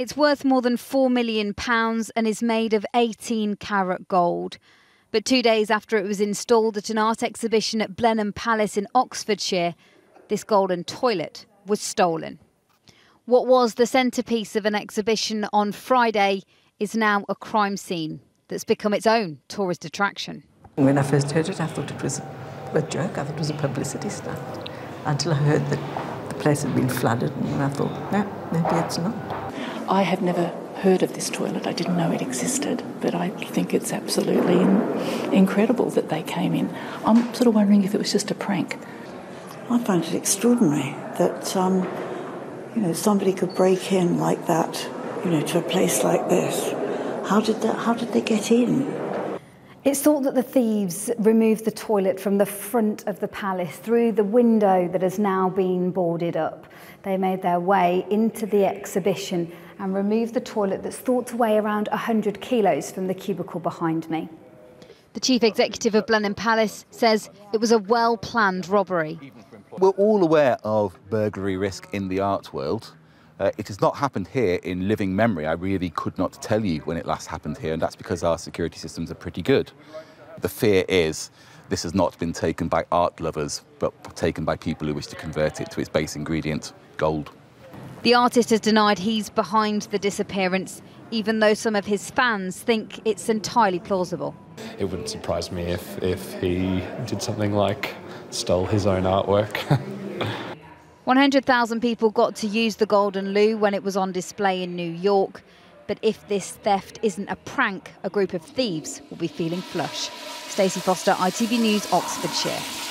It's worth more than £4 million and is made of 18 carat gold. But two days after it was installed at an art exhibition at Blenheim Palace in Oxfordshire, this golden toilet was stolen. What was the centrepiece of an exhibition on Friday is now a crime scene that's become its own tourist attraction. When I first heard it, I thought it was a joke. I thought it was a publicity stunt. Until I heard that the place had been flooded, and I thought, no, maybe it's not. I have never heard of this toilet. I didn't know it existed, but I think it's absolutely in- incredible that they came in. I'm sort of wondering if it was just a prank. I find it extraordinary that um, you know somebody could break in like that, you know, to a place like this. How did that? How did they get in? It's thought that the thieves removed the toilet from the front of the palace through the window that has now been boarded up. They made their way into the exhibition and removed the toilet that's thought to weigh around 100 kilos from the cubicle behind me. The chief executive of Blenheim Palace says it was a well planned robbery. We're all aware of burglary risk in the art world. Uh, it has not happened here in living memory. I really could not tell you when it last happened here, and that's because our security systems are pretty good. The fear is this has not been taken by art lovers, but taken by people who wish to convert it to its base ingredient, gold. The artist has denied he's behind the disappearance, even though some of his fans think it's entirely plausible. It wouldn't surprise me if, if he did something like stole his own artwork. 100,000 people got to use the Golden Loo when it was on display in New York. But if this theft isn't a prank, a group of thieves will be feeling flush. Stacey Foster, ITV News, Oxfordshire.